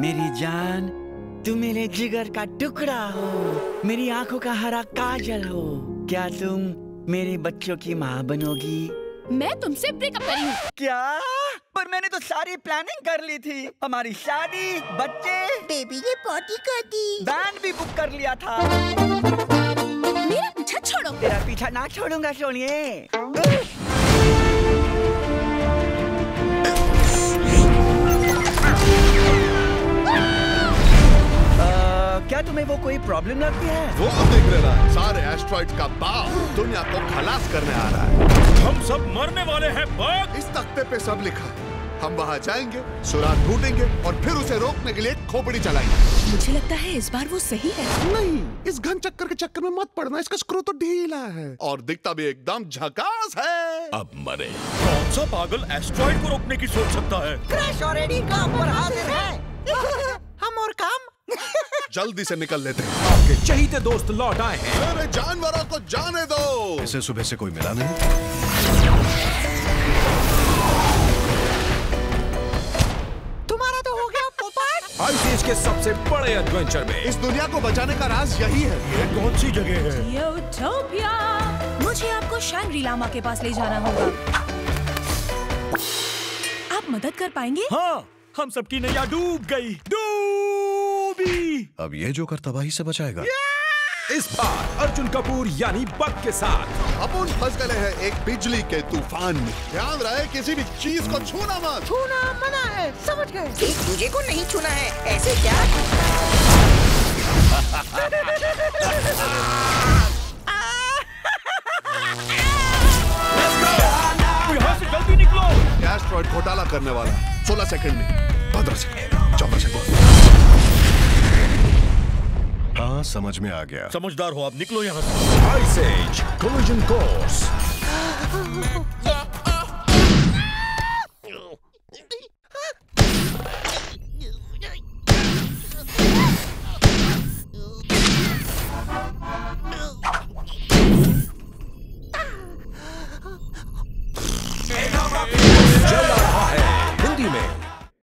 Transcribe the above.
मेरी जान तू मेरे जिगर का टुकड़ा हो। मेरी आँखों का हरा काजल हो। क्या तुम मेरे बच्चों की माँ बनोगी? मैं तुमसे ब्रेकअप करी हूँ। क्या? पर मैंने तो सारी प्लानिंग कर ली थी। हमारी शादी बच्चे। बेबी ने पार्टी कर दी। बैंड भी बुक कर लिया था। मेरा पीछा छोड़ो। तेरा पीछा ना छोड़ूँगा सोनिए। तुम्हें वो कोई प्रॉब्लम लगती है? वो देख लेना सारे एस्ट्रॉइड का बाप दुनिया को खलास करने आ रहा है। हम सब मरने वाले हैं बग इस तख्ते पे सब लिखा है। हम वहाँ जाएँगे सुराग ढूंढेंगे और फिर उसे रोकने के लिए एक खोपड़ी चलाएँगे। मुझे लगता है इस बार वो सही है। नहीं इस घन चक्कर के चक्कर में मत पड़ना इसका स्क्रू तो ढीला है। और दिखता भी एकदम झकास है। अब मरे। कौन सा पागल एस्ट्रॉइड को रोकने की सोच सकता है? क्रैश ऑलरेडी काम पर हाजिर है। जल्दी से निकल लेते हैं। आपके चहीते दोस्त लौट आए हैं। मेरे जानवरों को जाने दो। इसे सुबह से कोई मिला नहीं। तुम्हारा तो हो गया पोपट। आइस एज के सबसे बड़े एडवेंचर में। इस दुनिया को बचाने का राज यही है। ये कौन सी जगह है? यूटोपिया मुझे आपको शैंग्री लामा के पास ले जाना होगा। आप मदद कर पाएँगे? हाँ हम सबकी नैया डूब गई। डूबी! अब ये जोकर तबाही से बचाएगा। इस बार अर्जुन कपूर यानी बक के साथ। अपन फंस गए हैं एक बिजली के तूफ़ान में। ध्यान रहे किसी भी चीज़ को छूना मत। छूना मना है समझ गए। दूजे को नहीं छूना है ऐसे क्या? जल्दी निकलो। एस्ट्रॉइड घोटाला करने वाला सोलह सेकंड में। पंद्रह सेकंड चौदह सेकंड। समझ में आ गया। समझदार हो आप निकलो यहाँ से। Ice as collision course